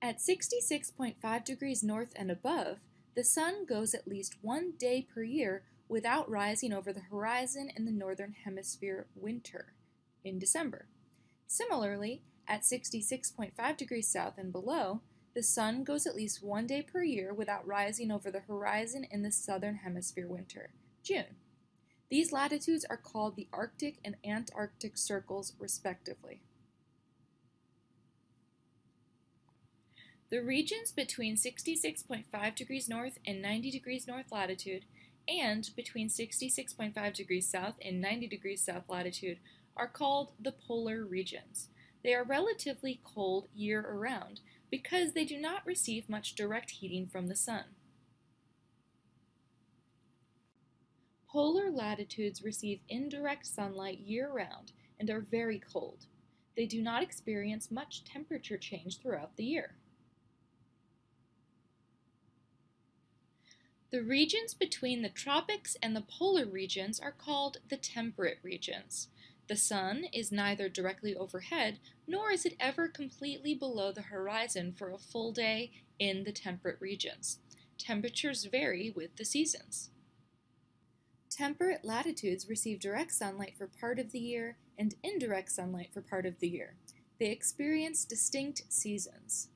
At 66.5 degrees north and above, the sun goes at least one day per year without rising over the horizon in the northern hemisphere winter, in December. Similarly, at 66.5 degrees south and below, the sun goes at least one day per year without rising over the horizon in the southern hemisphere winter, June. These latitudes are called the Arctic and Antarctic circles, respectively. The regions between 66.5 degrees north and 90 degrees north latitude and between 66.5 degrees south and 90 degrees south latitude are called the polar regions. They are relatively cold year around because they do not receive much direct heating from the sun. Polar latitudes receive indirect sunlight year round and are very cold. They do not experience much temperature change throughout the year. The regions between the tropics and the polar regions are called the temperate regions. The sun is neither directly overhead nor is it ever completely below the horizon for a full day in the temperate regions. Temperatures vary with the seasons. Temperate latitudes receive direct sunlight for part of the year and indirect sunlight for part of the year. They experience distinct seasons.